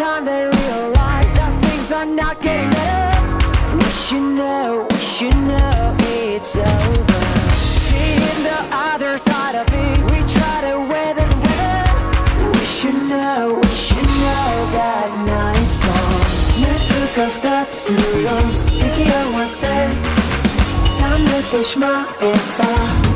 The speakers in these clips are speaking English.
time they realize that things are not getting better. We should know, we should know it's over. Seeing the other side of it, we try to weather the weather. We should know, we should know that night's gone. 夏2つの息合わせ冷めてしまえば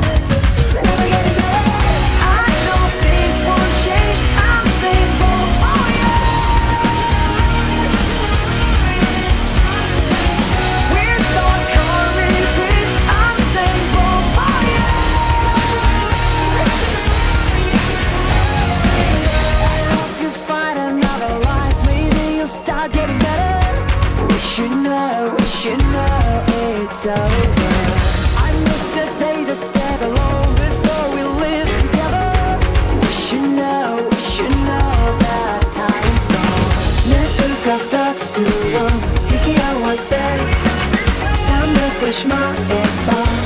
start getting better. We should know, we should know it's over. I miss the days I spent alone before we lived together. We should know, we should know that time's gone. 熱が二つを引き合わせ冷めてしまえば